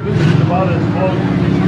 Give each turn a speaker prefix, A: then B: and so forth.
A: This is about as close